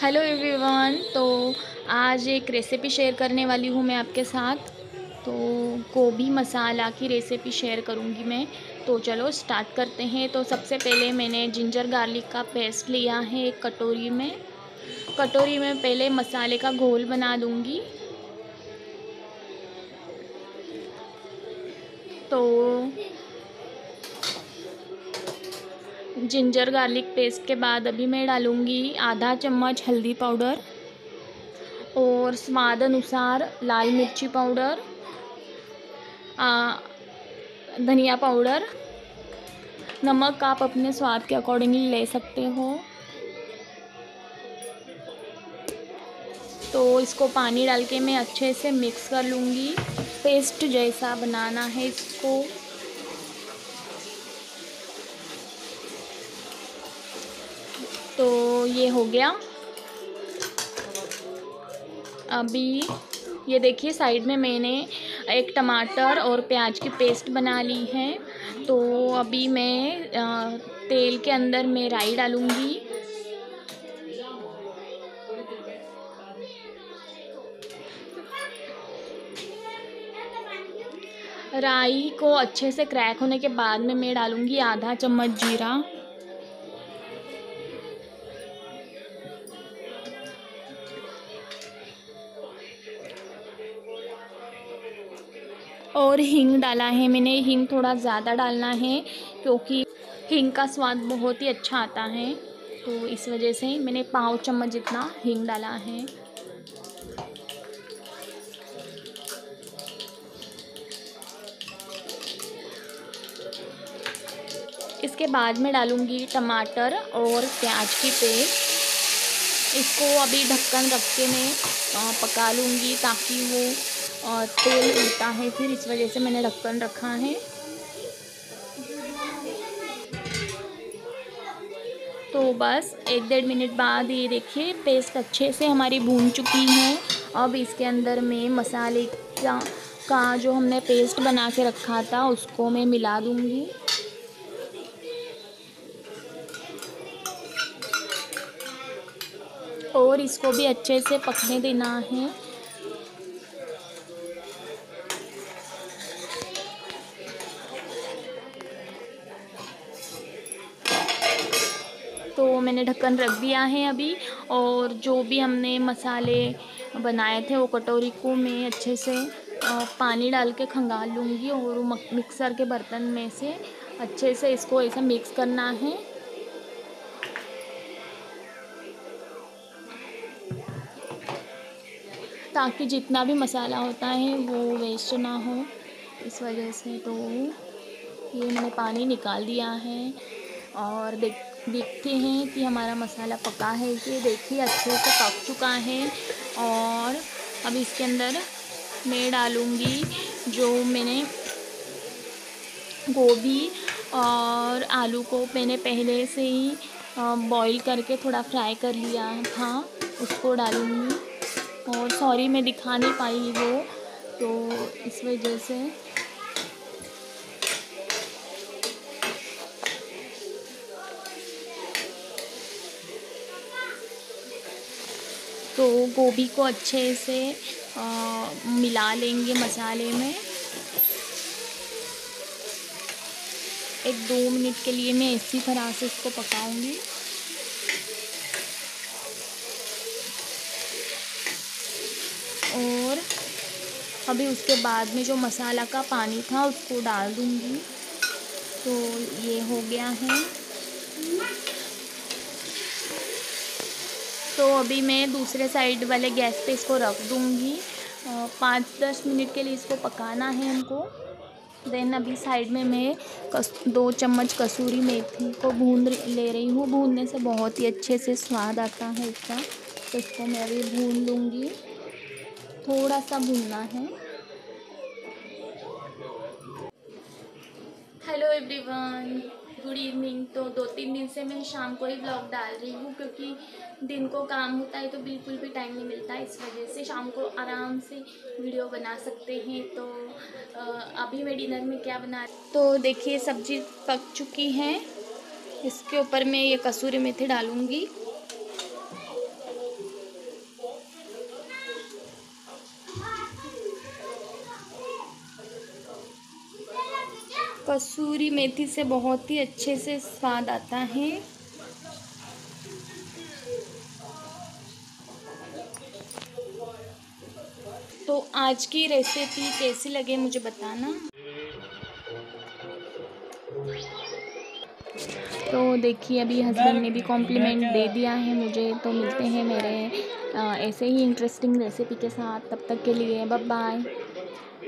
Hello everyone तो आज एक रेसिपी शेयर करने वाली हूँ मैं आपके साथ। तो गोभी मसाला की रेसिपी शेयर करूँगी मैं। तो चलो स्टार्ट करते हैं। तो सबसे पहले मैंने जिंजर गार्लिक का पेस्ट लिया है एक कटोरी में। कटोरी में पहले मसाले का घोल बना दूँगी। तो जिंजर गार्लिक पेस्ट के बाद अभी मैं डालूँगी आधा चम्मच हल्दी पाउडर और स्वाद अनुसार लाल मिर्ची पाउडर धनिया पाउडर। नमक आप अपने स्वाद के अकॉर्डिंगली ले सकते हो। तो इसको पानी डाल के मैं अच्छे से मिक्स कर लूँगी। पेस्ट जैसा बनाना है इसको। तो ये हो गया। अभी ये देखिए, साइड में मैंने एक टमाटर और प्याज की पेस्ट बना ली है। तो अभी मैं तेल के अंदर मैं राई डालूँगी। राई को अच्छे से क्रैक होने के बाद में मैं डालूँगी आधा चम्मच जीरा। और हींग डाला है मैंने। हींग थोड़ा ज़्यादा डालना है क्योंकि हींग का स्वाद बहुत ही अच्छा आता है। तो इस वजह से मैंने पाँच चम्मच जितना हींग डाला है। इसके बाद में डालूँगी टमाटर और प्याज की पेस्ट। इसको अभी ढक्कन रख के मैं पका लूँगी ताकि वो और तेल उड़ता है फिर इस वजह से मैंने ढक्कन रखा है। तो बस एक डेढ़ मिनट बाद ये देखिए पेस्ट अच्छे से हमारी भून चुकी है। अब इसके अंदर में मसाले का का जो हमने पेस्ट बना के रखा था उसको मैं मिला दूँगी। और इसको भी अच्छे से पकने देना है तो मैंने ढक्कन रख दिया है अभी और जो भी हमने मसाले बनाए थे वो कटोरी को मैं अच्छे से पानी डाल के खंगाल लूँगी और मिक्सर के बर्तन में से अच्छे से इसको ऐसा मिक्स करना है। ताकि जितना भी मसाला होता है वो वेस्ट ना हो। इस वजह से तो ये मैंने पानी निकाल दिया है और देख देखते हैं कि हमारा मसाला पका है कि देखिए अच्छे से पक चुका है। और अब इसके अंदर मैं डालूँगी जो मैंने गोभी और आलू को मैंने पहले से ही बॉईल करके थोड़ा फ्राई कर लिया था, उसको डालूँगी। और सॉरी मैं दिखा नहीं पाई वो तो इस वजह से तो गोभी को अच्छे से आ, मिला लेंगे मसाले में। एक दो मिनट के लिए मैं इसी तरह से इसको पकाऊँगी। और अभी उसके बाद में जो मसाला का पानी था उसको डाल दूँगी। तो ये हो गया है। तो अभी मैं दूसरे साइड वाले गैस पे इसको रख दूँगी। पाँच दस मिनट के लिए इसको पकाना है हमको। देन अभी साइड में मैं कस, दो चम्मच कसूरी मेथी को भून ले रही हूँ। भूनने से बहुत ही अच्छे से स्वाद आता है इसका। तो इसको मैं अभी भून लूँगी। थोड़ा सा भूनना है। Hello everyone good evening. तो दो तीन दिन से मैं शाम को ही ब्लॉग डाल रही हूँ, क्योंकि दिन को काम होता है तो बिल्कुल भी टाइम नहीं मिलता, इस वजह से शाम को आराम से वीडियो बना सकते हैं। तो अभी मैं डिनर में क्या बना तो देखिए, सब्ज़ी पक चुकी है। इसके ऊपर मैं ये कसूरी मेथी डालूँगी। कसूरी मेथी से बहुत ही अच्छे से स्वाद आता है। तो आज की रेसिपी कैसी लगे मुझे बताना। तो देखिए, अभी हस्बैंड ने भी कॉम्प्लीमेंट दे दिया है मुझे। तो मिलते हैं मेरे ऐसे ही इंटरेस्टिंग रेसिपी के साथ। तब तक के लिए बाय बाय